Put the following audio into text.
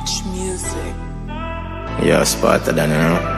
Rich music. Yeah, Sparta than know.